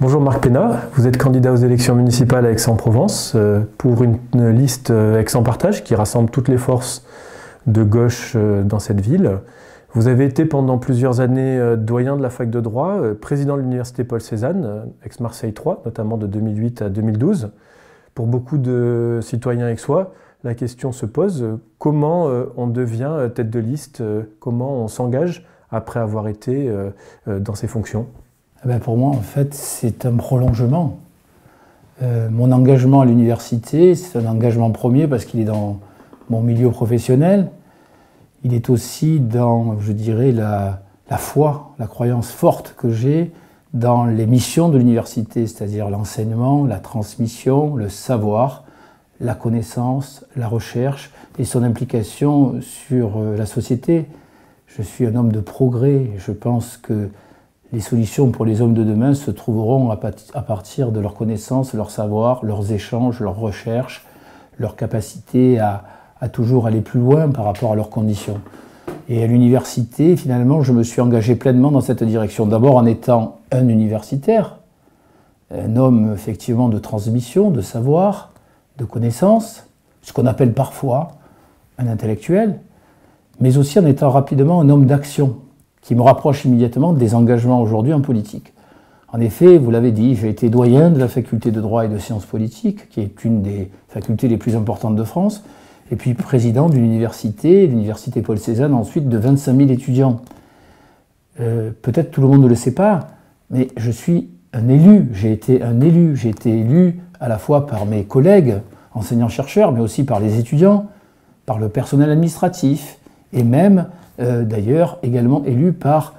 Bonjour Marc Pénat, vous êtes candidat aux élections municipales à Aix-en-Provence euh, pour une, liste euh, Aix-en-Partage qui rassemble toutes les forces de gauche euh, dans cette ville. Vous avez été pendant plusieurs années doyen de la fac de droit, président de l'université Paul Cézanne, Aix-Marseille 3, notamment de 2008 à 2012. Pour beaucoup de citoyens aixois, la question se pose, comment on devient tête de liste, comment on s'engage après avoir été dans ces fonctions? Eh ben, pour moi, en fait, c'est un prolongement. Euh, mon engagement à l'université, c'est un engagement premier parce qu'il est dans mon milieu professionnel. Il est aussi dans, je dirais, la, foi, la croyance forte que j'ai dans les missions de l'université, c'est-à-dire l'enseignement, la transmission, le savoir, la connaissance, la recherche et son implication sur euh, la société. Je suis un homme de progrès. Je pense que les solutions pour les hommes de demain se trouveront à partir de leurs connaissances, leur savoir, leurs échanges, leurs recherches, leur capacité à, toujours aller plus loin par rapport à leurs conditions. Et à l'université, finalement, je me suis engagé pleinement dans cette direction. D'abord en étant un universitaire, un homme effectivement de transmission, de savoir, de connaissances, ce qu'on appelle parfois un intellectuel, mais aussi en étant rapidement un homme d'action, qui me rapproche immédiatement des engagements aujourd'hui en politique. En effet, vous l'avez dit, j'ai été doyen de la faculté de droit et de sciences politiques, qui est une des facultés les plus importantes de France, et puis président d'une université, l'université Paul Cézanne, ensuite de 25 000 étudiants. Euh, peut-être tout le monde ne le sait pas, mais je suis un élu, j'ai été un élu, j'ai été élu à la fois par mes collègues, enseignants-chercheurs, mais aussi par les étudiants, par le personnel administratif, et même d'ailleurs également élu par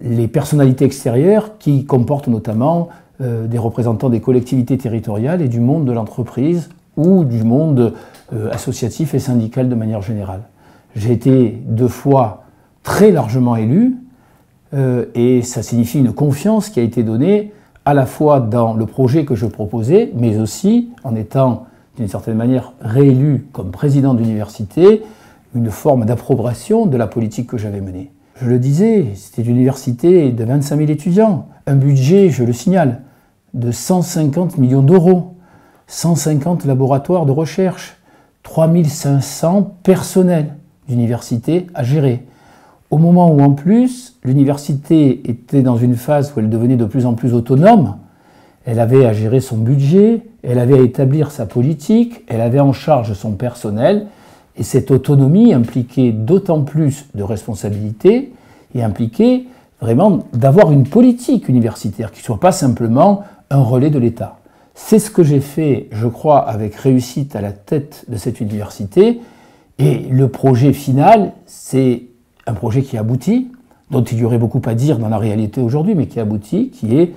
les personnalités extérieures qui comportent notamment euh, des représentants des collectivités territoriales et du monde de l'entreprise ou du monde euh, associatif et syndical de manière générale. J'ai été deux fois très largement élu et ça signifie une confiance qui a été donnée à la fois dans le projet que je proposais, mais aussi en étant d'une certaine manière réélu comme président d'université une forme d'approbation de la politique que j'avais menée. Je le disais, c'était une université de 25 000 étudiants, un budget, je le signale, de 150 millions d'euros, 150 laboratoires de recherche, 3500 personnels d'université à gérer. Au moment où en plus l'université était dans une phase où elle devenait de plus en plus autonome, elle avait à gérer son budget, elle avait à établir sa politique, elle avait en charge son personnel, et cette autonomie impliquait d'autant plus de responsabilités et impliquait vraiment d'avoir une politique universitaire qui ne soit pas simplement un relais de l'État. C'est ce que j'ai fait, je crois, avec réussite à la tête de cette université. Et le projet final, c'est un projet qui aboutit, dont il y aurait beaucoup à dire dans la réalité aujourd'hui, mais qui aboutit, qui est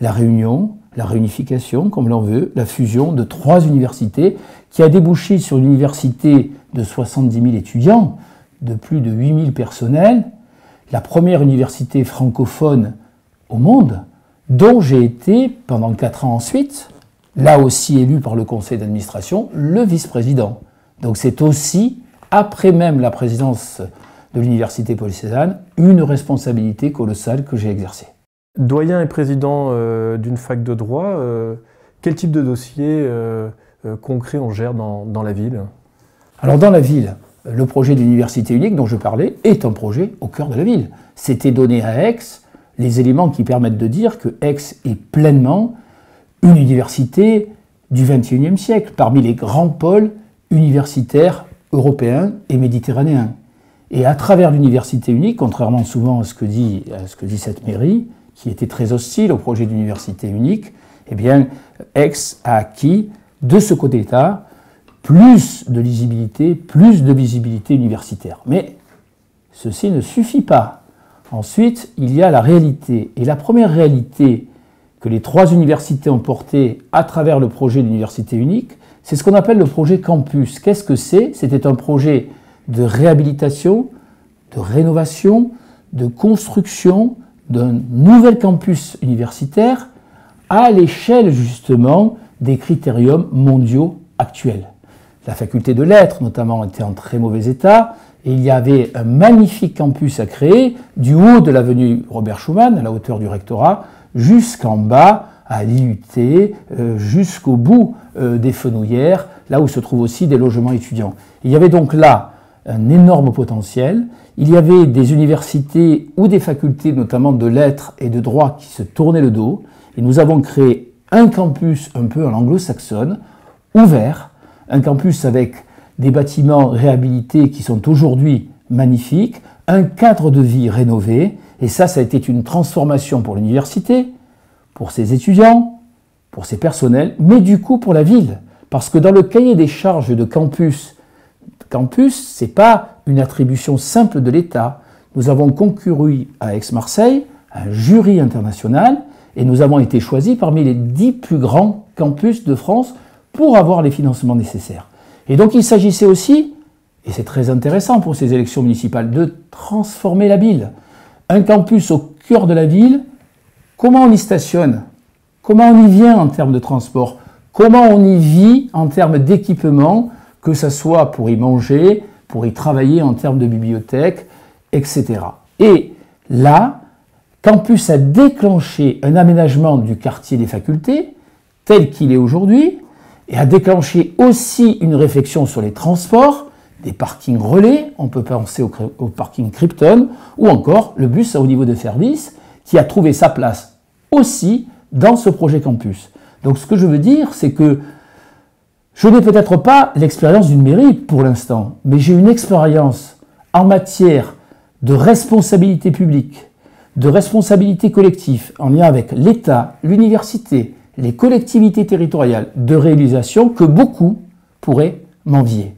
la réunion, la réunification, comme l'on veut, la fusion de trois universités, qui a débouché sur une université de 70 000 étudiants, de plus de 8 000 personnels, la première université francophone au monde, dont j'ai été, pendant quatre ans ensuite, là aussi élu par le conseil d'administration, le vice-président. Donc c'est aussi, après même la présidence de l'université Paul Cézanne, une responsabilité colossale que j'ai exercée. Doyen et président euh, d'une fac de droit, euh, quel type de dossier euh, concret on gère dans, dans la ville Alors dans la ville, le projet d'université unique dont je parlais est un projet au cœur de la ville. C'était donné à Aix les éléments qui permettent de dire que Aix est pleinement une université du XXIe siècle, parmi les grands pôles universitaires européens et méditerranéens. Et à travers l'université unique, contrairement souvent à ce que dit, à ce que dit cette mairie, qui était très hostile au projet d'université unique, eh bien, Aix a acquis de ce côté-là plus de lisibilité, plus de visibilité universitaire. Mais ceci ne suffit pas. Ensuite, il y a la réalité. Et la première réalité que les trois universités ont portée à travers le projet d'université unique, c'est ce qu'on appelle le projet campus. Qu'est-ce que c'est? C'était un projet de réhabilitation, de rénovation, de construction d'un nouvel campus universitaire à l'échelle justement des critériums mondiaux actuels. La faculté de lettres notamment était en très mauvais état et il y avait un magnifique campus à créer du haut de l'avenue Robert Schuman, à la hauteur du rectorat, jusqu'en bas à l'IUT euh, jusqu'au bout euh, des fenouillères, là où se trouvent aussi des logements étudiants. Il y avait donc là un énorme potentiel. Il y avait des universités ou des facultés, notamment de lettres et de droit, qui se tournaient le dos. Et nous avons créé un campus un peu en anglo-saxonne, ouvert, un campus avec des bâtiments réhabilités qui sont aujourd'hui magnifiques, un cadre de vie rénové, et ça, ça a été une transformation pour l'université, pour ses étudiants, pour ses personnels, mais du coup pour la ville. Parce que dans le cahier des charges de campus, campus, ce n'est pas une attribution simple de l'État. Nous avons concouru à Aix-Marseille, un jury international, et nous avons été choisis parmi les dix plus grands campus de France pour avoir les financements nécessaires. Et donc il s'agissait aussi, et c'est très intéressant pour ces élections municipales, de transformer la ville. Un campus au cœur de la ville, comment on y stationne? Comment on y vient en termes de transport? Comment on y vit en termes d'équipement, que ce soit pour y manger, pour y travailler en termes de bibliothèque, etc. Et là, Campus a déclenché un aménagement du quartier des facultés, tel qu'il est aujourd'hui, et a déclenché aussi une réflexion sur les transports, des parkings relais, on peut penser au, parking Krypton, ou encore le bus à haut niveau de service, qui a trouvé sa place aussi dans ce projet campus. Donc ce que je veux dire, c'est que je n'ai peut-être pas l'expérience d'une mairie pour l'instant, mais j'ai une expérience en matière de responsabilité publique, de responsabilité collective en lien avec l'État, l'université, les collectivités territoriales de réalisation que beaucoup pourraient m'envier.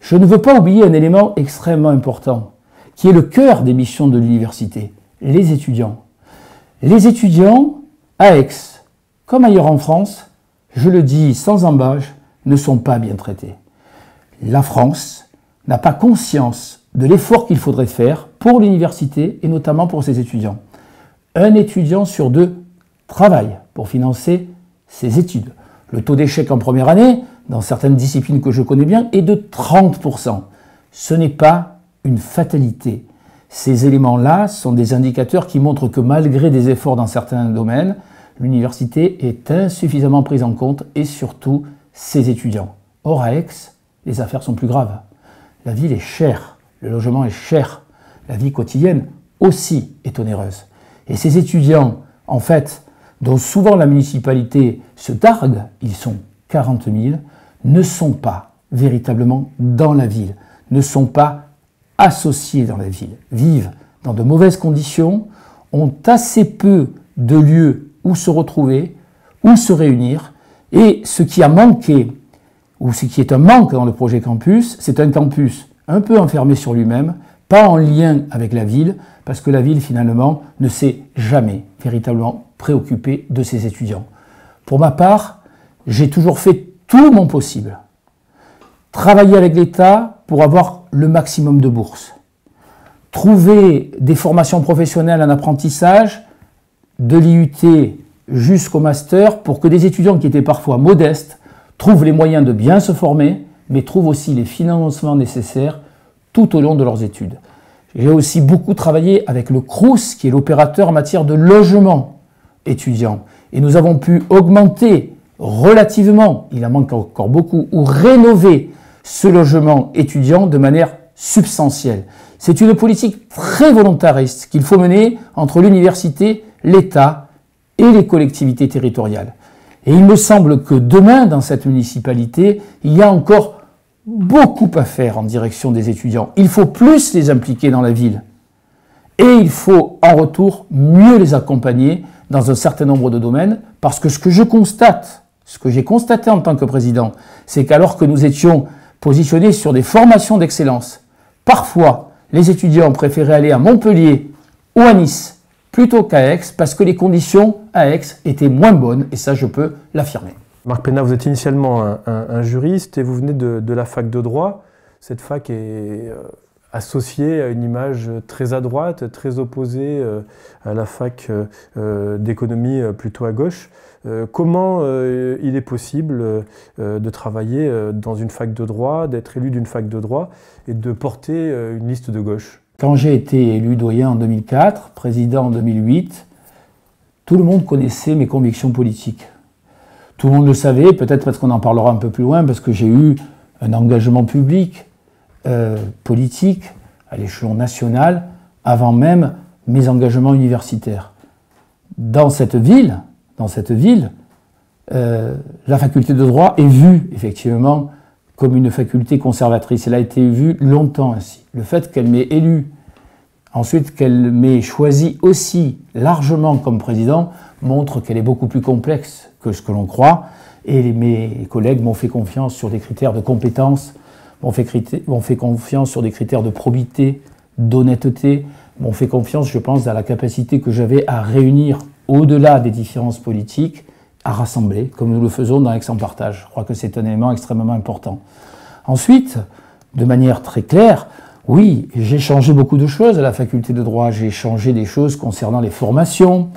Je ne veux pas oublier un élément extrêmement important, qui est le cœur des missions de l'université, les étudiants. Les étudiants, à Aix, comme ailleurs en France, je le dis sans embâche, ne sont pas bien traités. La France n'a pas conscience de l'effort qu'il faudrait faire pour l'université et notamment pour ses étudiants. Un étudiant sur deux travaille pour financer ses études. Le taux d'échec en première année, dans certaines disciplines que je connais bien, est de 30%. Ce n'est pas une fatalité. Ces éléments-là sont des indicateurs qui montrent que malgré des efforts dans certains domaines, l'université est insuffisamment prise en compte et surtout ses étudiants. Or à Aix, les affaires sont plus graves. La ville est chère, le logement est cher, la vie quotidienne aussi est onéreuse. Et ces étudiants, en fait, dont souvent la municipalité se targue, ils sont 40 000, ne sont pas véritablement dans la ville, ne sont pas associés dans la ville, vivent dans de mauvaises conditions, ont assez peu de lieux où se retrouver, où se réunir, et ce qui a manqué, ou ce qui est un manque dans le projet campus, c'est un campus un peu enfermé sur lui-même, pas en lien avec la ville, parce que la ville finalement ne s'est jamais véritablement préoccupée de ses étudiants. Pour ma part, j'ai toujours fait tout mon possible. Travailler avec l'État pour avoir le maximum de bourses. Trouver des formations professionnelles en apprentissage, de l'IUT jusqu'au master, pour que des étudiants qui étaient parfois modestes trouvent les moyens de bien se former, mais trouvent aussi les financements nécessaires tout au long de leurs études. J'ai aussi beaucoup travaillé avec le CRUS, qui est l'opérateur en matière de logement étudiant. Et nous avons pu augmenter relativement, il en manque encore beaucoup, ou rénover ce logement étudiant de manière substantielle. C'est une politique très volontariste qu'il faut mener entre l'université, l'État et les collectivités territoriales. Et il me semble que demain, dans cette municipalité, il y a encore beaucoup à faire en direction des étudiants. Il faut plus les impliquer dans la ville. Et il faut en retour mieux les accompagner dans un certain nombre de domaines, parce que ce que je constate, ce que j'ai constaté en tant que président, c'est qu'alors que nous étions positionnés sur des formations d'excellence, parfois les étudiants préféraient aller à Montpellier ou à Nice plutôt qu'à Aix, parce que les conditions à Aix étaient moins bonnes, et ça je peux l'affirmer. Marc Pena, vous êtes initialement un, juriste et vous venez de, la fac de droit. Cette fac est euh, associée à une image très à droite, très opposée euh, à la fac euh, d'économie plutôt à gauche. comment il est possible de travailler dans une fac de droit, d'être élu d'une fac de droit et de porter une liste de gauche? Quand j'ai été élu doyen en 2004, président en 2008, tout le monde connaissait mes convictions politiques. Tout le monde le savait, peut-être parce qu'on en parlera un peu plus loin, parce que j'ai eu un engagement public, euh, politique, à l'échelon national, avant même mes engagements universitaires. Dans cette ville, dans cette ville, euh, la faculté de droit est vue effectivement comme une faculté conservatrice. Elle a été vue longtemps ainsi. Le fait qu'elle m'ait élu, ensuite qu'elle m'ait choisi aussi largement comme président, montre qu'elle est beaucoup plus complexe que ce que l'on croit. Et mes collègues m'ont fait confiance sur des critères de compétence, m'ont fait, confiance sur des critères de probité, d'honnêteté, m'ont fait confiance, je pense, à la capacité que j'avais à réunir au-delà des différences politiques, à rassembler, comme nous le faisons dans Aix en Partage. Je crois que c'est un élément extrêmement important. Ensuite, de manière très claire, oui, j'ai changé beaucoup de choses à la faculté de droit. J'ai changé des choses concernant les formations,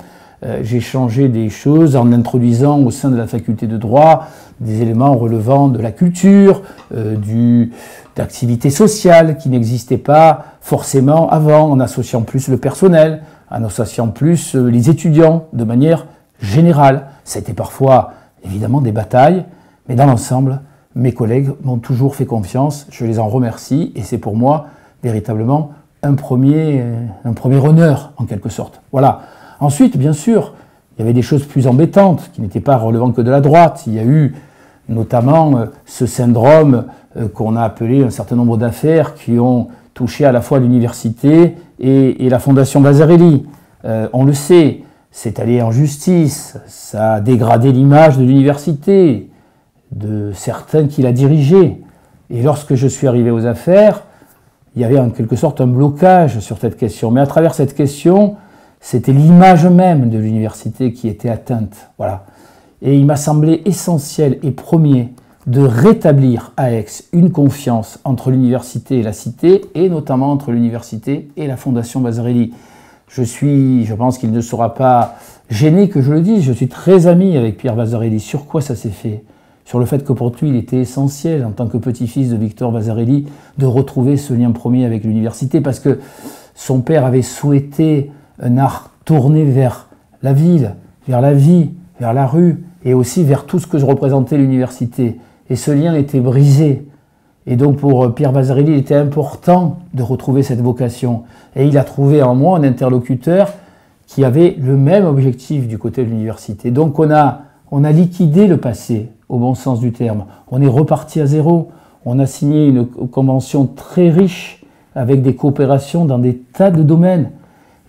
euh, j'ai changé des choses en introduisant au sein de la faculté de droit des éléments relevant de la culture, euh, du, d'activités sociales qui n'existaient pas forcément avant, en associant plus le personnel, en associant plus euh, les étudiants de manière générale. C'était parfois évidemment des batailles, mais dans l'ensemble, mes collègues m'ont toujours fait confiance, je les en remercie, et c'est pour moi véritablement un premier, un premier honneur en quelque sorte. Voilà. Ensuite, bien sûr, il y avait des choses plus embêtantes qui n'étaient pas relevant que de la droite. Il y a eu notamment euh, ce syndrome euh, qu'on a appelé un certain nombre d'affaires qui ont touché à la fois l'université et, la Fondation Vasarely. Euh, on le sait, c'est allé en justice, ça a dégradé l'image de l'université, de certains qui la dirigeaient. Et lorsque je suis arrivé aux affaires, il y avait en quelque sorte un blocage sur cette question. Mais à travers cette question, c'était l'image même de l'université qui était atteinte. Voilà. Et il m'a semblé essentiel et premier de rétablir à Aix une confiance entre l'université et la cité, et notamment entre l'université et la Fondation Vasarely. Je suis, je pense qu'il ne sera pas gêné que je le dise, je suis très ami avec Pierre Vasarely. Sur quoi ça s'est fait? Sur le fait que pour lui, il était essentiel, en tant que petit-fils de Victor Vasarely, de retrouver ce lien premier avec l'université, parce que son père avait souhaité un art tourné vers la ville, vers la vie, vers la rue, et aussi vers tout ce que représentait l'université. Et ce lien était brisé. Et donc pour euh, Pierre Vasarely, il était important de retrouver cette vocation. Et il a trouvé en moi un interlocuteur qui avait le même objectif du côté de l'université. Donc on a, on a liquidé le passé, au bon sens du terme. On est reparti à zéro. On a signé une convention très riche avec des coopérations dans des tas de domaines.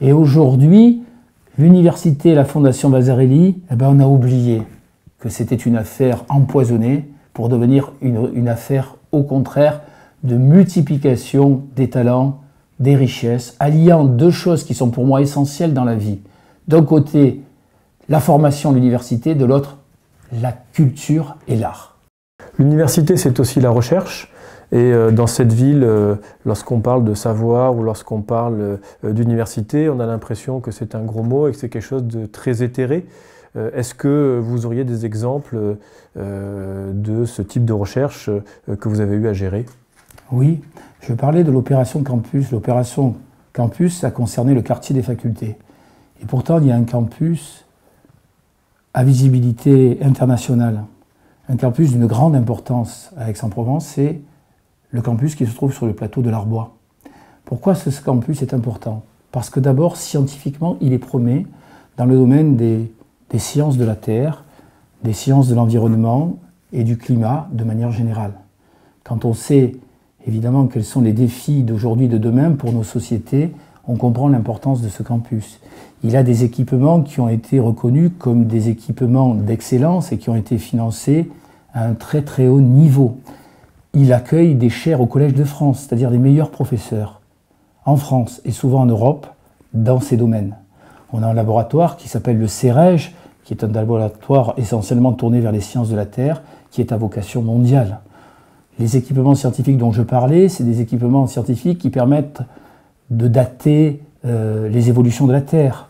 Et aujourd'hui, l'université la Fondation Vasarely, eh ben, on a oublié que c'était une affaire empoisonnée pour devenir une, une, affaire, au contraire, de multiplication des talents, des richesses, alliant deux choses qui sont pour moi essentielles dans la vie. D'un côté, la formation l'université, de l'autre, la culture et l'art. L'université, c'est aussi la recherche. Et euh, dans cette ville, euh, lorsqu'on parle de savoir ou lorsqu'on parle euh, d'université, on a l'impression que c'est un gros mot et que c'est quelque chose de très éthéré. Est-ce que vous auriez des exemples de ce type de recherche que vous avez eu à gérer? Oui, je parlais de l'opération campus. L'opération campus a concerné le quartier des facultés. Et pourtant, il y a un campus à visibilité internationale, un campus d'une grande importance à Aix-en-Provence, c'est le campus qui se trouve sur le plateau de l'Arbois. Pourquoi ce campus est important? Parce que d'abord, scientifiquement, il est promet dans le domaine des, sciences de la Terre, des sciences de l'environnement et du climat de manière générale. Quand on sait évidemment quels sont les défis d'aujourd'hui et de demain pour nos sociétés, on comprend l'importance de ce campus. Il a des équipements qui ont été reconnus comme des équipements d'excellence et qui ont été financés à un très très haut niveau il accueille des chaires au Collège de France, c'est-à-dire des meilleurs professeurs en France et souvent en Europe dans ces domaines. On a un laboratoire qui s'appelle le CEREG, qui est un laboratoire essentiellement tourné vers les sciences de la Terre, qui est à vocation mondiale. Les équipements scientifiques dont je parlais, c'est des équipements scientifiques qui permettent de dater euh, les évolutions de la Terre,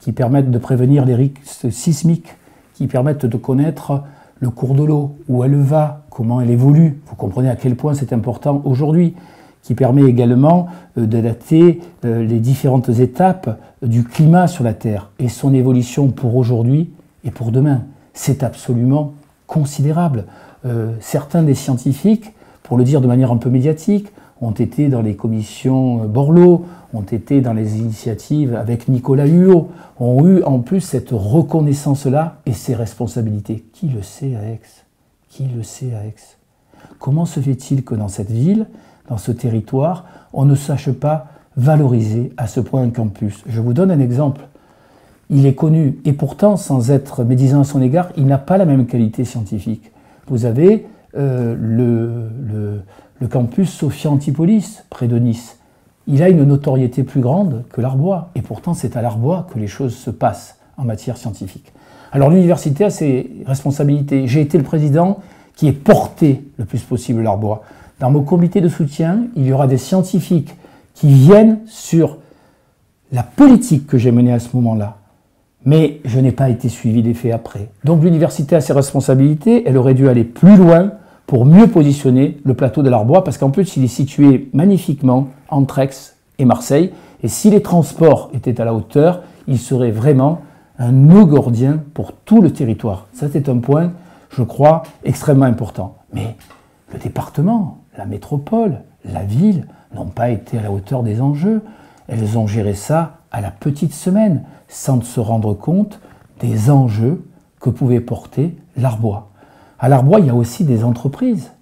qui permettent de prévenir les risques sismiques, qui permettent de connaître le cours de l'eau, où elle va, comment elle évolue. Vous comprenez à quel point c'est important aujourd'hui, qui permet également euh, d'adapter euh, les différentes étapes du climat sur la Terre et son évolution pour aujourd'hui et pour demain. C'est absolument considérable. Euh, certains des scientifiques, pour le dire de manière un peu médiatique, ont été dans les commissions Borloo, ont été dans les initiatives avec Nicolas Hulot, ont eu en plus cette reconnaissance-là et ces responsabilités. Qui le sait Aix Le sait à Comment se fait-il que dans cette ville, dans ce territoire, on ne sache pas valoriser à ce point un campus? Je vous donne un exemple. Il est connu, et pourtant, sans être médisant à son égard, il n'a pas la même qualité scientifique. Vous avez euh, le, le, campus Sophia Antipolis, près de Nice. Il a une notoriété plus grande que l'Arbois, et pourtant c'est à l'Arbois que les choses se passent en matière scientifique. Alors l'université a ses responsabilités. J'ai été le président qui est porté le plus possible l'Arbois. Dans mon comité de soutien, il y aura des scientifiques qui viennent sur la politique que j'ai menée à ce moment-là. Mais je n'ai pas été suivi des faits après. Donc l'université a ses responsabilités, elle aurait dû aller plus loin pour mieux positionner le plateau de l'Arbois, parce qu'en plus il est situé magnifiquement entre Aix et Marseille, et si les transports étaient à la hauteur, il serait vraiment un nœud gordien pour tout le territoire. Ça c'est un point, je crois, extrêmement important. Mais le département, la métropole, la ville n'ont pas été à la hauteur des enjeux. Elles ont géré ça à la petite semaine, sans se rendre compte des enjeux que pouvait porter l'Arbois. À l'Arbois, il y a aussi des entreprises,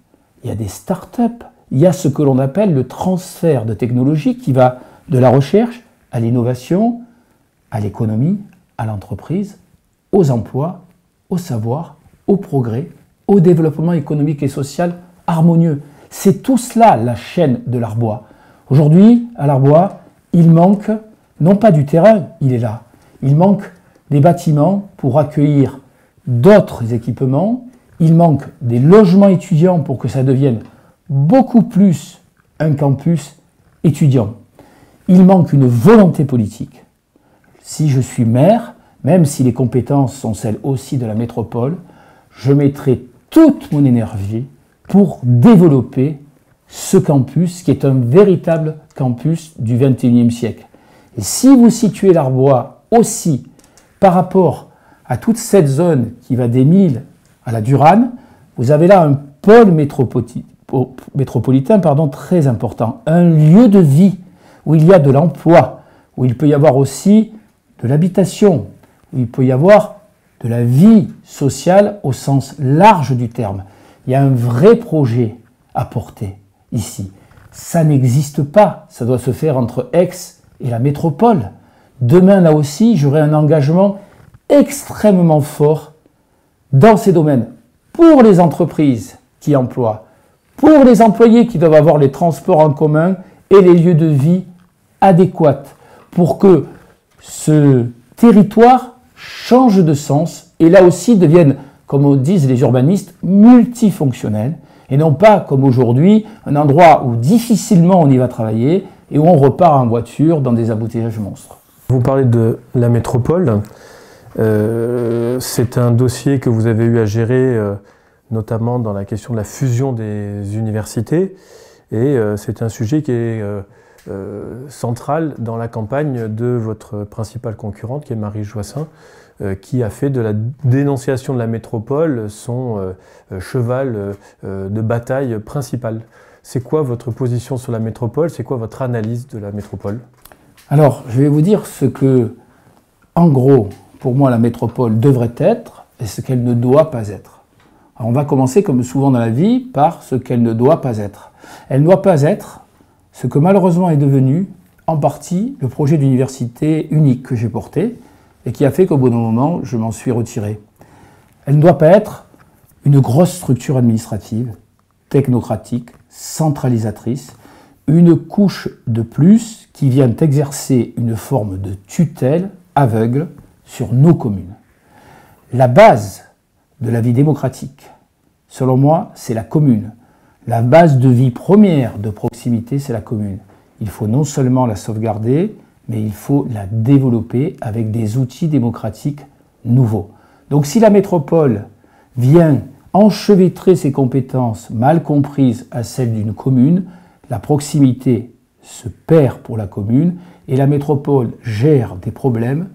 il y a des start-up, il y a ce que l'on appelle le transfert de technologie qui va de la recherche à l'innovation, à l'économie, à l'entreprise, aux emplois, au savoir, au progrès, au développement économique et social harmonieux. C'est tout cela la chaîne de l'Arbois. Aujourd'hui, à l'Arbois, il manque non pas du terrain, il est là, il manque des bâtiments pour accueillir d'autres équipements, il manque des logements étudiants pour que ça devienne beaucoup plus un campus étudiant. Il manque une volonté politique. Si je suis maire, même si les compétences sont celles aussi de la métropole, je mettrai toute mon énergie pour développer ce campus qui est un véritable campus du XXIe siècle. Et si vous situez l'Arbois aussi par rapport à toute cette zone qui va des Milles à la Durane, vous avez là un pôle métropolitain pardon, très important, un lieu de vie où il y a de l'emploi, où il peut y avoir aussi de l'habitation, où il peut y avoir de la vie sociale au sens large du terme. Il y a un vrai projet à porter ici. Ça n'existe pas. Ça doit se faire entre Aix et la métropole. Demain, là aussi, j'aurai un engagement extrêmement fort dans ces domaines pour les entreprises qui emploient, pour les employés qui doivent avoir les transports en commun et les lieux de vie adéquats, pour que ce territoire change de sens et là aussi devienne comme disent les urbanistes, multifonctionnel, et non pas comme aujourd'hui, un endroit où difficilement on y va travailler et où on repart en voiture dans des embouteillages monstres. Vous parlez de la métropole. Euh, c'est un dossier que vous avez eu à gérer, euh, notamment dans la question de la fusion des universités. Et euh, c'est un sujet qui est central dans la campagne de votre principale concurrente, qui est Marie Joissin, euh, qui a fait de la dénonciation de la métropole son euh, euh, cheval de bataille principal. C'est quoi votre position sur la métropole? C'est quoi votre analyse de la métropole? Alors, je vais vous dire ce que, en gros, pour moi, la métropole devrait être et ce qu'elle ne doit pas être. on va commencer, comme souvent dans la vie, par ce qu'elle ne doit pas être. Elle ne doit pas être ce que malheureusement est devenu, en partie, le projet d'université unique que j'ai porté, et qui a fait qu'au bout d'un moment, je m'en suis retiré. Elle ne doit pas être une grosse structure administrative, technocratique, centralisatrice, une couche de plus qui vient exercer une forme de tutelle aveugle sur nos communes. La base de la vie démocratique, selon moi, c'est la commune. La base de vie première de proximité, c'est la commune. Il faut non seulement la sauvegarder, mais il faut la développer avec des outils démocratiques nouveaux. Donc si la métropole vient enchevêtrer ses compétences mal comprises à celles d'une commune, La proximité se perd pour la commune et la métropole gère des problèmes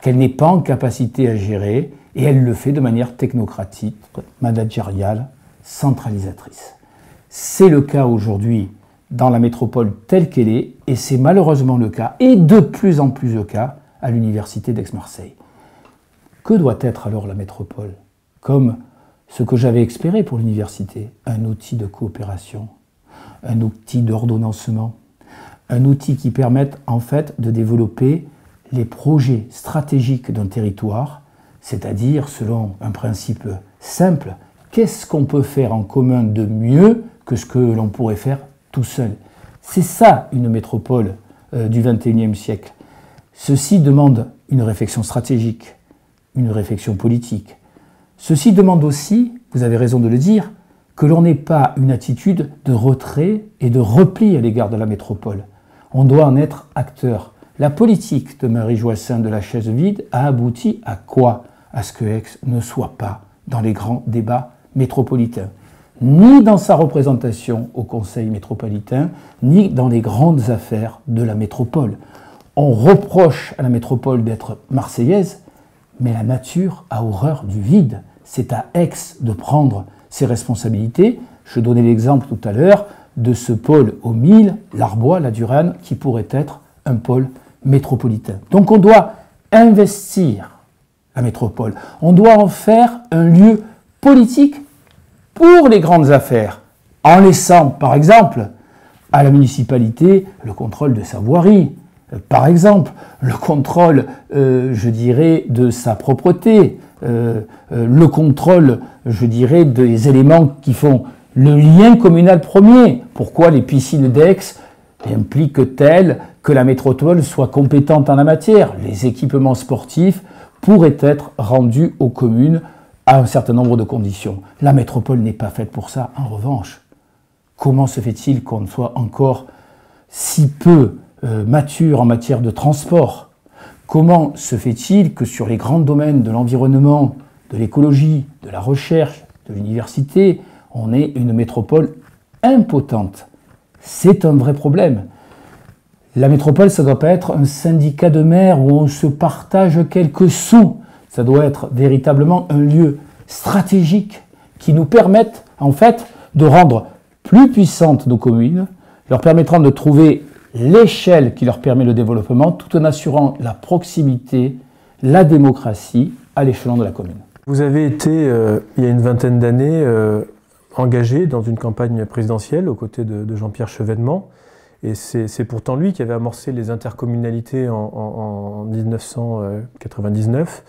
qu'elle n'est pas en capacité à gérer et elle le fait de manière technocratique, managériale, centralisatrice. C'est le cas aujourd'hui dans la métropole telle qu'elle est et c'est malheureusement le cas et de plus en plus le cas à l'université d'Aix-Marseille. Que doit être alors la métropole Comme ce que j'avais espéré pour l'université, un outil de coopération, un outil d'ordonnancement, un outil qui permette en fait de développer les projets stratégiques d'un territoire, c'est-à-dire selon un principe simple, qu'est-ce qu'on peut faire en commun de mieux que ce que l'on pourrait faire tout seul C'est ça une métropole euh, du XXIe siècle. Ceci demande une réflexion stratégique, une réflexion politique. Ceci demande aussi, vous avez raison de le dire, que l'on n'ait pas une attitude de retrait et de repli à l'égard de la métropole. On doit en être acteur. La politique de Marie Joissin de la chaise vide a abouti à quoi? À ce que Aix ne soit pas dans les grands débats métropolitains, ni dans sa représentation au Conseil métropolitain, ni dans les grandes affaires de la métropole. On reproche à la métropole d'être marseillaise, mais la nature a horreur du vide. C'est à Aix de prendre ses responsabilités. Je donnais l'exemple tout à l'heure de ce pôle au Mille, l'Arbois, la Durane, qui pourrait être un pôle métropolitain. Donc on doit investir la métropole. On doit en faire un lieu politique pour les grandes affaires, en laissant, par exemple, à la municipalité le contrôle de sa voirie, par exemple, le contrôle, euh, je dirais, de sa propreté, euh, euh, le contrôle, je dirais, des éléments qui font le lien communal premier. Pourquoi les piscines d'Aix impliquent-elles que la métropole soit compétente en la matière? Les équipements sportifs pourraient être rendus aux communes à un certain nombre de conditions. La métropole n'est pas faite pour ça. En revanche, comment se fait-il qu'on soit encore si peu euh, mature en matière de transport, comment se fait-il que sur les grands domaines de l'environnement, de l'écologie, de la recherche, de l'université, on ait une métropole impotente? C'est un vrai problème. La métropole, ça ne doit pas être un syndicat de maires où on se partage quelques sous. Ça doit être véritablement un lieu stratégique qui nous permette, en fait, de rendre plus puissantes nos communes, leur permettant de trouver l'échelle qui leur permet le développement tout en assurant la proximité, la démocratie à l'échelon de la commune. Vous avez été, euh, il y a une vingtaine d'années, euh, engagé dans une campagne présidentielle aux côtés de, Jean-Pierre Chevènement. Et c'est pourtant lui qui avait amorcé les intercommunalités en, 1999.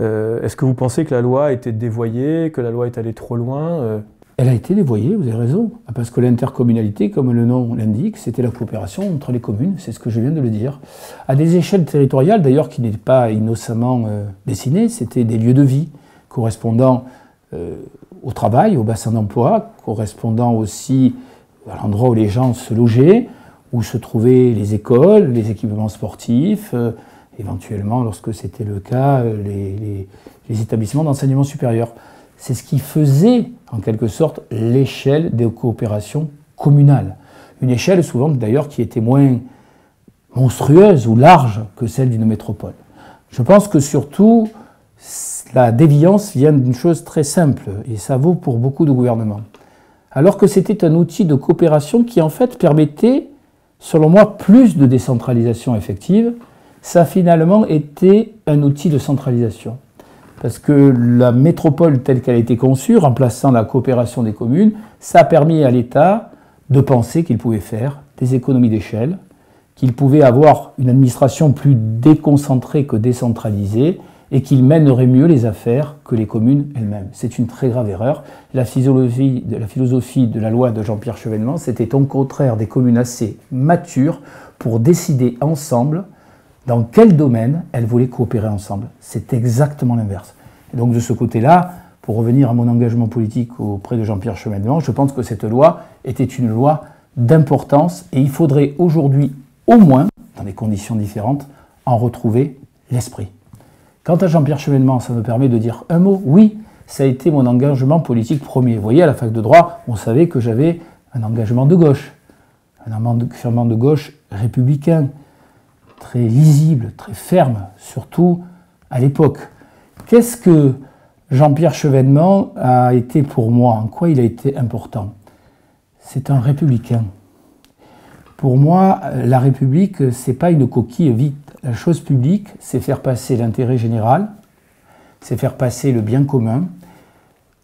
Euh, est-ce que vous pensez que la loi a été dévoyée, que la loi est allée trop loin elle a été dévoyée, vous avez raison, parce que l'intercommunalité, comme le nom l'indique, c'était la coopération entre les communes, c'est ce que je viens de le dire, à des échelles territoriales d'ailleurs qui n'étaient pas innocemment euh, dessinées, c'était des lieux de vie correspondant euh, au travail, au bassin d'emploi, correspondant aussi à l'endroit où les gens se logeaient, où se trouvaient les écoles, les équipements sportifs, euh, éventuellement, lorsque c'était le cas, les établissements d'enseignement supérieur c'est ce qui faisait en quelque sorte l'échelle des coopérations communales. Une échelle souvent d'ailleurs qui était moins monstrueuse ou large que celle d'une métropole. Je pense que surtout la déviance vient d'une chose très simple, et ça vaut pour beaucoup de gouvernements. Alors que c'était un outil de coopération qui en fait permettait, selon moi, plus de décentralisation effective, ça a finalement été un outil de centralisation parce que la métropole telle qu'elle a été conçue, remplaçant la coopération des communes, ça a permis à l'État de penser qu'il pouvait faire des économies d'échelle, qu'il pouvait avoir une administration plus déconcentrée que décentralisée et qu'il mènerait mieux les affaires que les communes elles-mêmes. C'est une très grave erreur. La philosophie de la, philosophie de la loi de Jean-Pierre Chevènement, c'était au contraire des communes assez matures pour décider ensemble dans quel domaine elles voulaient coopérer ensemble. C'est exactement l'inverse. Et donc de ce côté-là, pour revenir à mon engagement politique auprès de Jean-Pierre Chevènement, je pense que cette loi était une loi d'importance et il faudrait aujourd'hui au moins, dans des conditions différentes, en retrouver l'esprit. Quant à Jean-Pierre Chevènement, ça me permet de dire un mot. Oui, ça a été mon engagement politique premier. Vous voyez, à la fac de droit, on savait que j'avais un engagement de gauche. un engagement de gauche républicain, très lisible, très ferme, surtout à l'époque. Qu'est-ce que Jean-Pierre Chevènement a été pour moi? En quoi il a été important? C'est un républicain. Pour moi, la République, ce n'est pas une coquille vide. La chose publique, c'est faire passer l'intérêt général, c'est faire passer le bien commun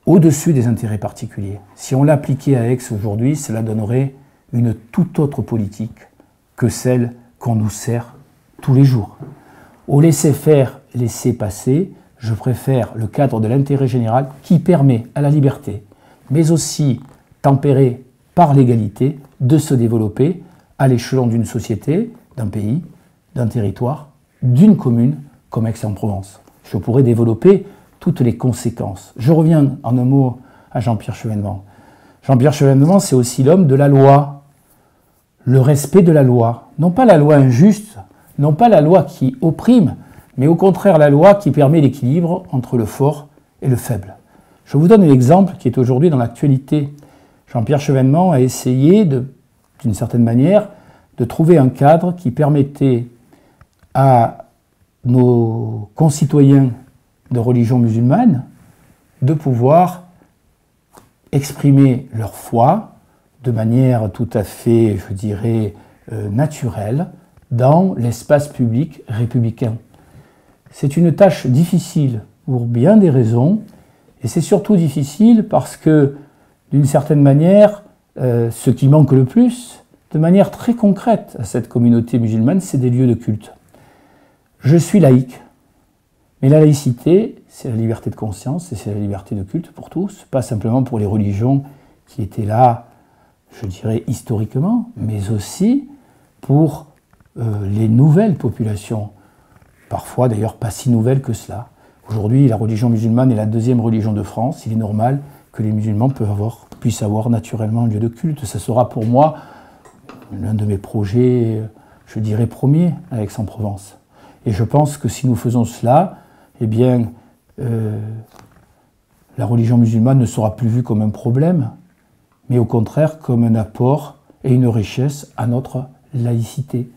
au-dessus des intérêts particuliers. Si on l'appliquait à Aix aujourd'hui, cela donnerait une toute autre politique que celle qu'on nous sert tous les jours. Au laisser faire, laisser passer, je préfère le cadre de l'intérêt général qui permet à la liberté, mais aussi tempéré par l'égalité, de se développer à l'échelon d'une société, d'un pays, d'un territoire, d'une commune comme Aix-en-Provence. Je pourrais développer toutes les conséquences. Je reviens en un mot à Jean-Pierre Chevènement. Jean-Pierre Chevènement, c'est aussi l'homme de la loi, le respect de la loi. Non pas la loi injuste, non pas la loi qui opprime, mais au contraire la loi qui permet l'équilibre entre le fort et le faible. Je vous donne un exemple qui est aujourd'hui dans l'actualité. Jean-Pierre Chevènement a essayé, d'une certaine manière, de trouver un cadre qui permettait à nos concitoyens de religion musulmane de pouvoir exprimer leur foi de manière tout à fait, je dirais, euh, naturelle dans l'espace public républicain. C'est une tâche difficile pour bien des raisons, et c'est surtout difficile parce que, d'une certaine manière, euh, ce qui manque le plus, de manière très concrète à cette communauté musulmane, c'est des lieux de culte. Je suis laïque, mais la laïcité, c'est la liberté de conscience et c'est la liberté de culte pour tous, pas simplement pour les religions qui étaient là, je dirais, historiquement, mais aussi pour euh, les nouvelles populations, parfois d'ailleurs pas si nouvelles que cela. Aujourd'hui, la religion musulmane est la deuxième religion de France. Il est normal que les musulmans puissent avoir naturellement un lieu de culte. Ce sera pour moi l'un de mes projets, je dirais, premiers à Aix-en-Provence. Et je pense que si nous faisons cela, eh bien, euh, la religion musulmane ne sera plus vue comme un problème, mais au contraire comme un apport et une richesse à notre laïcité.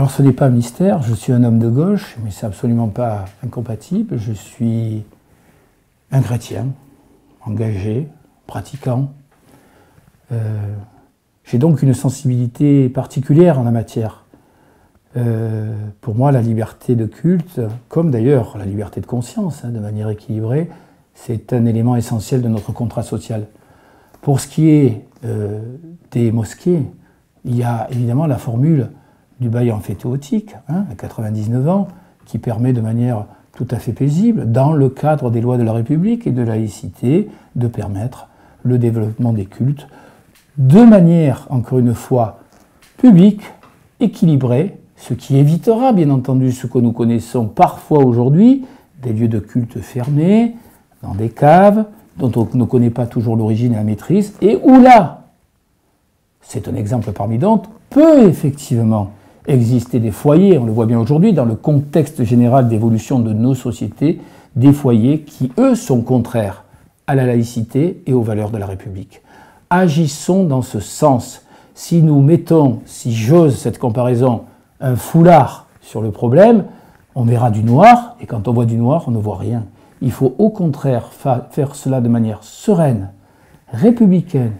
Alors ce n'est pas un mystère, je suis un homme de gauche, mais c'est absolument pas incompatible. Je suis un chrétien, engagé, pratiquant. Euh, j'ai donc une sensibilité particulière en la matière. Euh, pour moi, la liberté de culte, comme d'ailleurs la liberté de conscience, hein, de manière équilibrée, c'est un élément essentiel de notre contrat social. Pour ce qui est euh, des mosquées, il y a évidemment la formule du bail emphétéotique, hein, à 99 ans, qui permet de manière tout à fait paisible, dans le cadre des lois de la République et de la laïcité, de permettre le développement des cultes de manière, encore une fois, publique, équilibrée, ce qui évitera bien entendu ce que nous connaissons parfois aujourd'hui, des lieux de culte fermés, dans des caves, dont on ne connaît pas toujours l'origine et la maîtrise, et où là, c'est un exemple parmi d'autres, peut effectivement exister des foyers, on le voit bien aujourd'hui dans le contexte général d'évolution de nos sociétés, des foyers qui, eux, sont contraires à la laïcité et aux valeurs de la République. Agissons dans ce sens. Si nous mettons, si j'ose cette comparaison, un foulard sur le problème, on verra du noir, et quand on voit du noir, on ne voit rien. Il faut au contraire faire cela de manière sereine, républicaine,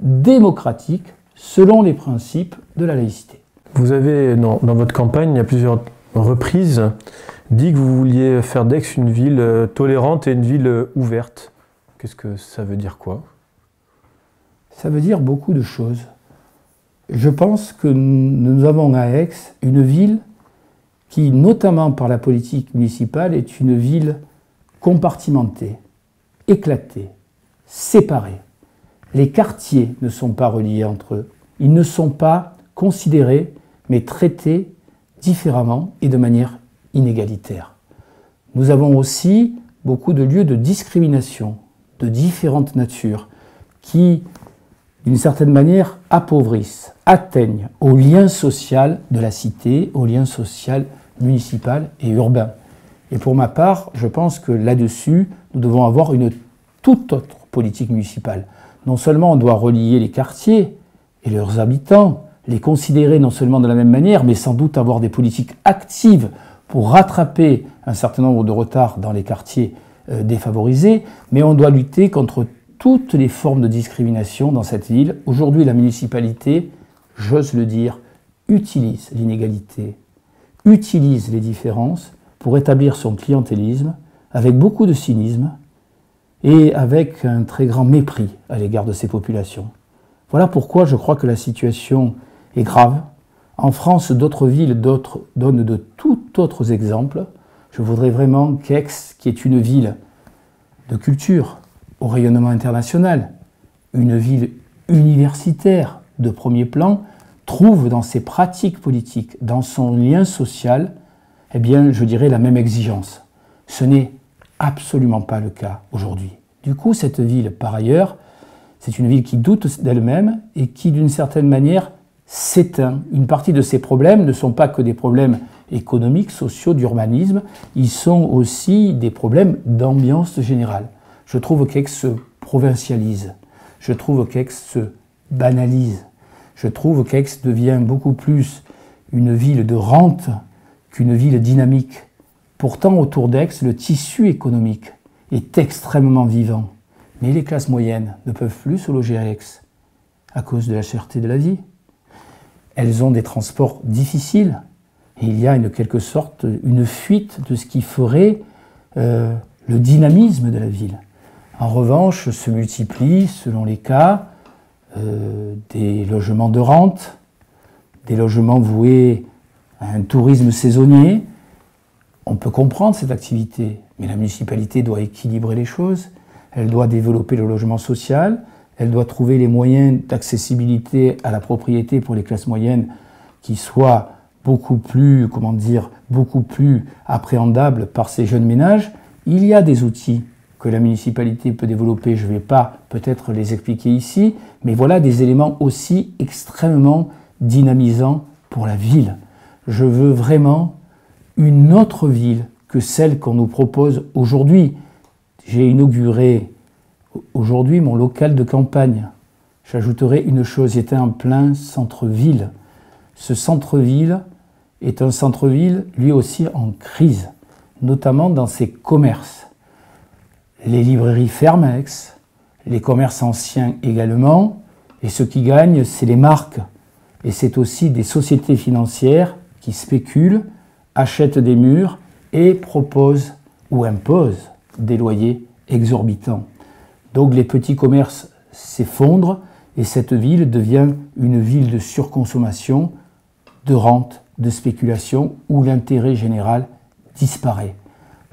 démocratique, selon les principes de la laïcité. Vous avez, dans, votre campagne, il y a plusieurs reprises, dit que vous vouliez faire d'Aix une ville euh, tolérante et une ville euh, ouverte. Qu'est-ce que ça veut dire quoi? Ça veut dire beaucoup de choses. Je pense que nous avons à Aix une ville qui, notamment par la politique municipale, est une ville compartimentée, éclatée, séparée. Les quartiers ne sont pas reliés entre eux. Ils ne sont pas considérés, mais traités différemment et de manière inégalitaire. Nous avons aussi beaucoup de lieux de discrimination de différentes natures qui d'une certaine manière, appauvrissent, atteignent au lien social de la cité, au lien social municipal et urbain. Et pour ma part, je pense que là-dessus, nous devons avoir une toute autre politique municipale. Non seulement on doit relier les quartiers et leurs habitants, les considérer non seulement de la même manière, mais sans doute avoir des politiques actives pour rattraper un certain nombre de retards dans les quartiers euh, défavorisés, mais on doit lutter contre toutes les formes de discrimination dans cette ville. Aujourd'hui, la municipalité, j'ose le dire, utilise l'inégalité, utilise les différences pour établir son clientélisme avec beaucoup de cynisme et avec un très grand mépris à l'égard de ces populations. Voilà pourquoi je crois que la situation est grave. En France, d'autres villes donnent de tout autres exemples. Je voudrais vraiment qu'Aix, qui est une ville de culture au rayonnement international, une ville universitaire de premier plan, trouve dans ses pratiques politiques, dans son lien social, eh bien, je dirais la même exigence. Ce n'est absolument pas le cas aujourd'hui. Du coup, cette ville, par ailleurs, c'est une ville qui doute d'elle-même et qui, d'une certaine manière, s'éteint. Une partie de ses problèmes ne sont pas que des problèmes économiques, sociaux, d'urbanisme, ils sont aussi des problèmes d'ambiance générale. Je trouve qu'Aix se provincialise, je trouve qu'Aix se banalise, je trouve qu'Aix devient beaucoup plus une ville de rente qu'une ville dynamique. Pourtant, autour d'Aix, le tissu économique est extrêmement vivant. Mais les classes moyennes ne peuvent plus se loger à Aix à cause de la cherté de la vie. Elles ont des transports difficiles et il y a en quelque sorte une fuite de ce qui ferait euh, le dynamisme de la ville. En revanche, se multiplient, selon les cas, euh, des logements de rente, des logements voués à un tourisme saisonnier. On peut comprendre cette activité, mais la municipalité doit équilibrer les choses, elle doit développer le logement social, elle doit trouver les moyens d'accessibilité à la propriété pour les classes moyennes qui soient beaucoup plus, comment dire, beaucoup plus appréhendables par ces jeunes ménages. Il y a des outils que la municipalité peut développer, je ne vais pas peut-être les expliquer ici, mais voilà des éléments aussi extrêmement dynamisants pour la ville. Je veux vraiment une autre ville que celle qu'on nous propose aujourd'hui. J'ai inauguré aujourd'hui mon local de campagne. J'ajouterai une chose, j'étais en plein centre-ville. Ce centre-ville est un centre-ville lui aussi en crise, notamment dans ses commerces. Les librairies ferment les commerces anciens également, et ce qui gagne, c'est les marques. Et c'est aussi des sociétés financières qui spéculent, achètent des murs et proposent ou imposent des loyers exorbitants. Donc les petits commerces s'effondrent et cette ville devient une ville de surconsommation, de rente, de spéculation où l'intérêt général disparaît.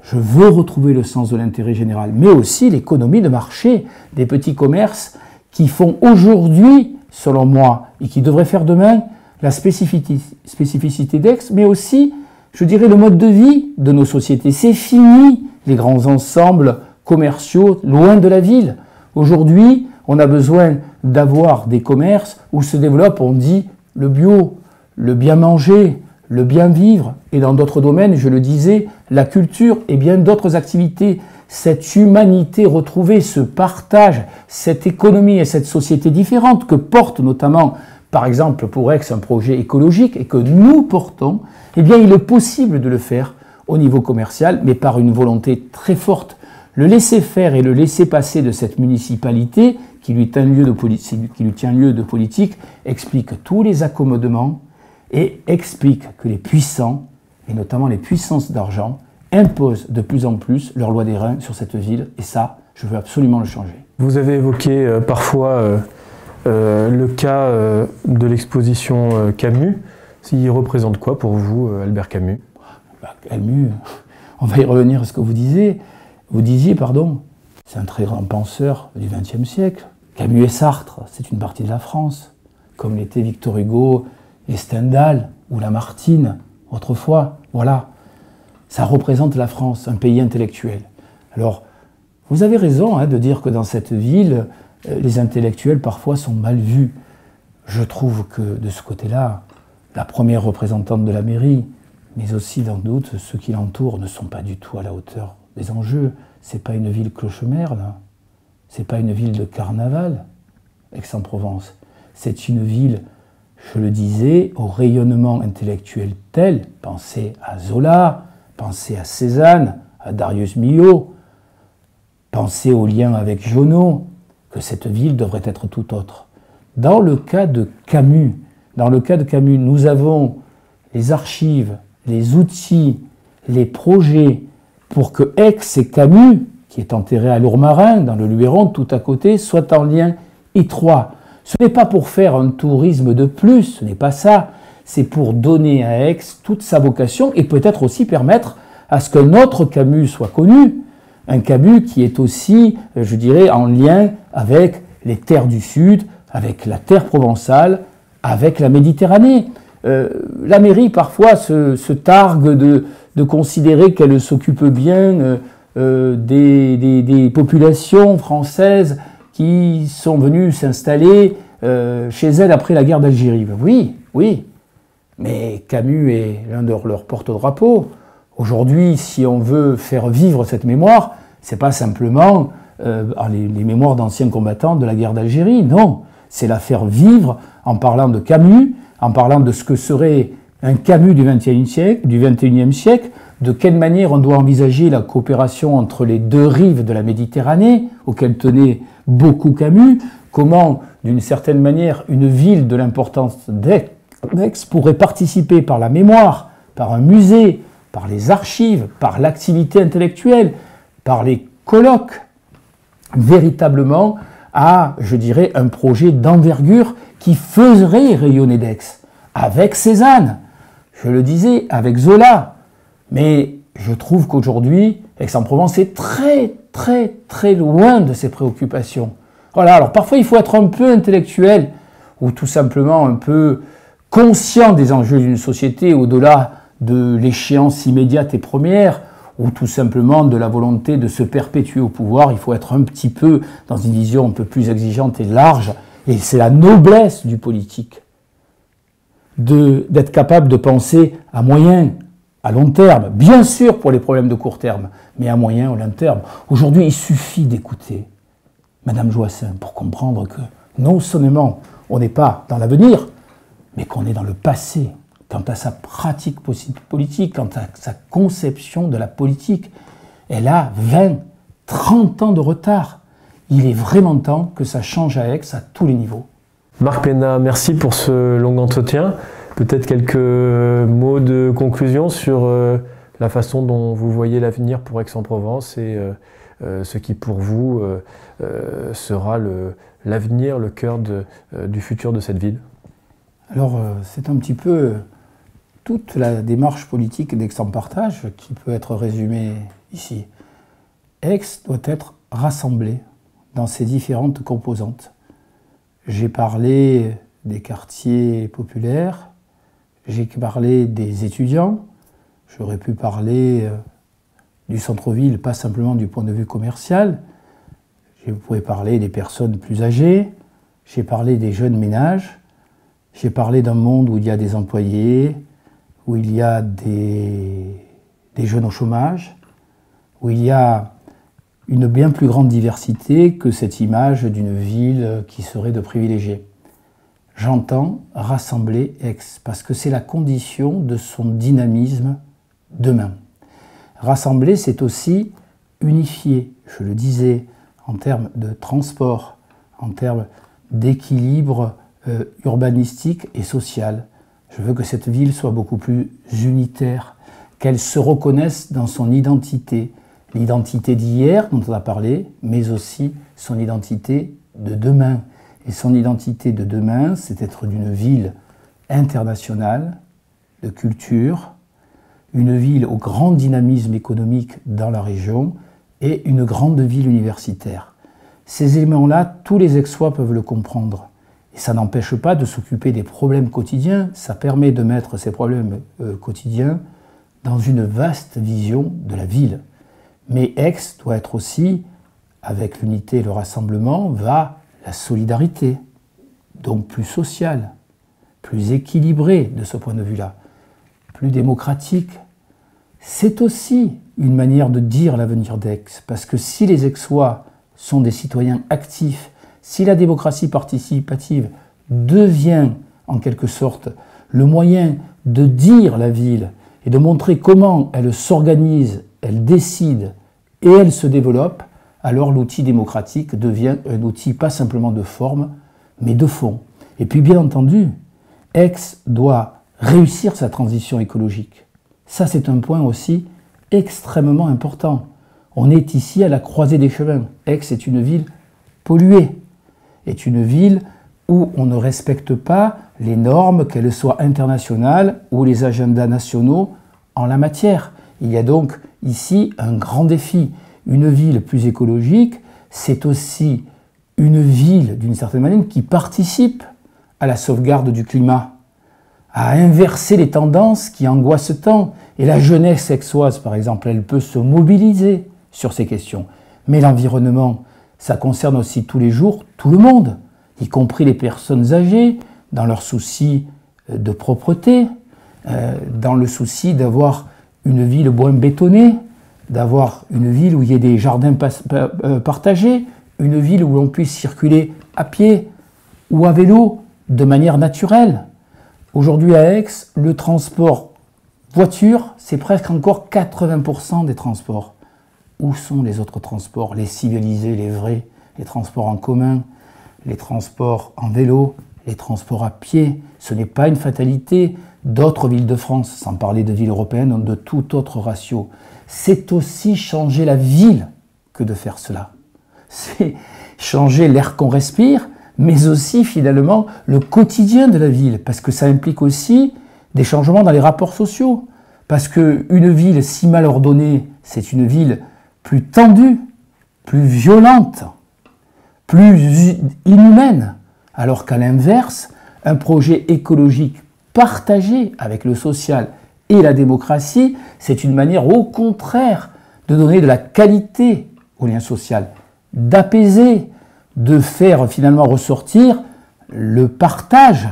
Je veux retrouver le sens de l'intérêt général, mais aussi l'économie de marché des petits commerces qui font aujourd'hui, selon moi, et qui devraient faire demain, la spécificité d'Aix, mais aussi, je dirais, le mode de vie de nos sociétés. C'est fini les grands ensembles commerciaux loin de la ville. Aujourd'hui, on a besoin d'avoir des commerces où se développe, on dit, le bio, le bien manger, le bien vivre, et dans d'autres domaines, je le disais, la culture et bien d'autres activités. Cette humanité retrouvée, ce partage, cette économie et cette société différente que porte notamment, par exemple, pour Aix, un projet écologique et que nous portons, eh bien, il est possible de le faire au niveau commercial, mais par une volonté très forte le laisser-faire et le laisser-passer de cette municipalité, qui lui, tient lieu de qui lui tient lieu de politique, explique tous les accommodements et explique que les puissants, et notamment les puissances d'argent, imposent de plus en plus leur loi des reins sur cette ville, et ça, je veux absolument le changer. Vous avez évoqué euh, parfois euh, euh, le cas de l'exposition Camus. Il représente quoi pour vous, Albert Camus? Bah, Camus, on va y revenir à ce que vous disiez. Vous disiez, pardon, c'est un très grand penseur du XXe siècle. Camus et Sartre, c'est une partie de la France, comme l'étaient Victor Hugo et Stendhal ou Lamartine autrefois. Voilà, ça représente la France, un pays intellectuel. Alors, vous avez raison hein, de dire que dans cette ville, euh, les intellectuels parfois sont mal vus. Je trouve que de ce côté-là, la première représentante de la mairie, mais aussi dans doute ceux qui l'entourent, ne sont pas du tout à la hauteur les enjeux. C'est pas une ville clochemerle, c'est pas une ville de carnaval, Aix-en-Provence. c'est une ville, je le disais, au rayonnement intellectuel tel, pensez à Zola, pensez à Cézanne, à Darius Milhaud, pensez au lien avec Jonot, que cette ville devrait être tout autre. Dans le cas de Camus, dans le cas de Camus, nous avons les archives, les outils, les projets pour que Aix et Camus, qui est enterré à Lourmarin, dans le Luberon, tout à côté, soient en lien étroit. Ce n'est pas pour faire un tourisme de plus, ce n'est pas ça. C'est pour donner à Aix toute sa vocation et peut-être aussi permettre à ce que notre Camus soit connu. Un Camus qui est aussi, je dirais, en lien avec les terres du Sud, avec la terre provençale, avec la Méditerranée. Euh, la mairie parfois se, targue de, considérer qu'elle s'occupe bien euh, euh, des, populations françaises qui sont venues s'installer chez elle après la guerre d'Algérie. Oui, oui, mais Camus est l'un de leurs porte-drapeaux. Aujourd'hui, si on veut faire vivre cette mémoire, c'est pas simplement les, les mémoires d'anciens combattants de la guerre d'Algérie, non, c'est la faire vivre en parlant de Camus, en parlant de ce que serait un Camus du XXIe siècle, du XXIe siècle, de quelle manière on doit envisager la coopération entre les deux rives de la Méditerranée, auquel tenait beaucoup Camus, comment, d'une certaine manière, une ville de l'importance d'Aix pourrait participer par la mémoire, par un musée, par les archives, par l'activité intellectuelle, par les colloques, véritablement à, je dirais, un projet d'envergure qui ferait rayonner Daix, avec Cézanne, je le disais, avec Zola. Mais je trouve qu'aujourd'hui, Aix-en-Provence est très, très, très loin de ses préoccupations. Voilà, alors parfois il faut être un peu intellectuel ou tout simplement un peu conscient des enjeux d'une société au-delà de l'échéance immédiate et première ou tout simplement de la volonté de se perpétuer au pouvoir. Il faut être un petit peu dans une vision un peu plus exigeante et large et c'est la noblesse du politique d'être capable de penser à moyen, à long terme, bien sûr pour les problèmes de court terme, mais à moyen, ou long terme. Aujourd'hui, il suffit d'écouter Madame Joassin pour comprendre que non seulement on n'est pas dans l'avenir, mais qu'on est dans le passé quant à sa pratique politique, quant à sa conception de la politique. Elle a 20, 30 ans de retard il est vraiment temps que ça change à Aix à tous les niveaux. Marc Pena, merci pour ce long entretien. Peut-être quelques mots de conclusion sur euh, la façon dont vous voyez l'avenir pour Aix-en-Provence et euh, euh, ce qui pour vous sera l'avenir, le, cœur du futur de cette ville. Alors c'est un petit peu toute la démarche politique d'Aix-en-Partage qui peut être résumée ici. Aix doit être rassemblée dans ses différentes composantes. J'ai parlé des quartiers populaires, j'ai parlé des étudiants, j'aurais pu parler euh, du centre-ville, pas simplement du point de vue commercial, je pourrais parler des personnes plus âgées, j'ai parlé des jeunes ménages, j'ai parlé d'un monde où il y a des employés, où il y a des jeunes au chômage, où il y a une bien plus grande diversité que cette image d'une ville qui serait de privilégiés. J'entends rassembler Aix parce que c'est la condition de son dynamisme demain. Rassembler, c'est aussi unifier, je le disais, en termes de transport, en termes d'équilibre euh, urbanistique et social. Je veux que cette ville soit beaucoup plus unitaire, qu'elle se reconnaisse dans son identité, l'identité d'hier dont on a parlé, mais aussi son identité de demain. Et son identité de demain, c'est être d'une ville internationale, de culture, une ville au grand dynamisme économique dans la région et une grande ville universitaire. Ces éléments-là, tous les Aixois peuvent le comprendre. Et ça n'empêche pas de s'occuper des problèmes quotidiens, ça permet de mettre ces problèmes euh, quotidiens dans une vaste vision de la ville. Mais Aix doit être aussi, avec l'unité et le rassemblement, va la solidarité, donc plus sociale, plus équilibrée de ce point de vue-là, plus démocratique. C'est aussi une manière de dire l'avenir d'Aix, parce que si les Aixois sont des citoyens actifs, si la démocratie participative devient en quelque sorte le moyen de dire la ville et de montrer comment elle s'organise, elle décide et elle se développe, alors l'outil démocratique devient un outil pas simplement de forme, mais de fond. Et puis bien entendu, Aix doit réussir sa transition écologique. Ça, c'est un point aussi extrêmement important. On est ici à la croisée des chemins. Aix est une ville polluée, est une ville où on ne respecte pas les normes, qu'elles soient internationales ou les agendas nationaux en la matière. Il y a donc ici un grand défi. Une ville plus écologique, c'est aussi une ville, d'une certaine manière, qui participe à la sauvegarde du climat, à inverser les tendances qui angoissent tant. Et la jeunesse sexoise, par exemple, elle peut se mobiliser sur ces questions. Mais l'environnement, ça concerne aussi tous les jours tout le monde, y compris les personnes âgées, dans leur souci de propreté, euh, dans le souci d'avoir une ville moins bétonnée, d'avoir une ville où il y ait des jardins euh, partagés, une ville où l'on puisse circuler à pied ou à vélo de manière naturelle. Aujourd'hui à Aix, le transport voiture, c'est presque encore 80% des transports. Où sont les autres transports, les civilisés, les vrais, les transports en commun, les transports en vélo, les transports à pied Ce n'est pas une fatalité. D'autres villes de France, sans parler de villes européennes, ont de tout autre ratio. C'est aussi changer la ville que de faire cela. C'est changer l'air qu'on respire, mais aussi finalement le quotidien de la ville, parce que ça implique aussi des changements dans les rapports sociaux. Parce qu'une ville si mal ordonnée, c'est une ville plus tendue, plus violente, plus inhumaine. Alors qu'à l'inverse, un projet écologique partagé avec le social et la démocratie, c'est une manière au contraire de donner de la qualité au lien social, d'apaiser, de faire finalement ressortir le partage,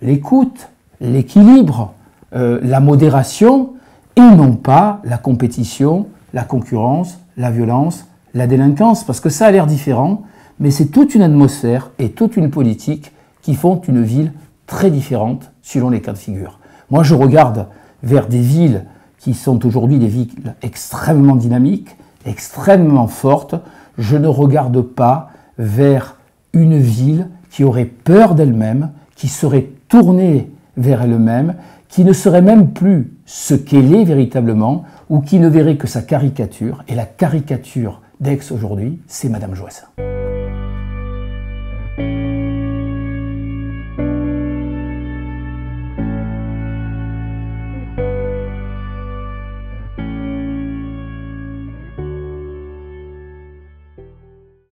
l'écoute, l'équilibre, euh, la modération, et non pas la compétition, la concurrence, la violence, la délinquance, parce que ça a l'air différent, mais c'est toute une atmosphère et toute une politique qui font une ville très différente selon les cas de figure. Moi, je regarde vers des villes qui sont aujourd'hui des villes extrêmement dynamiques, extrêmement fortes. Je ne regarde pas vers une ville qui aurait peur d'elle-même, qui serait tournée vers elle-même, qui ne serait même plus ce qu'elle est véritablement, ou qui ne verrait que sa caricature. Et la caricature d'Aix aujourd'hui, c'est Madame Joissin.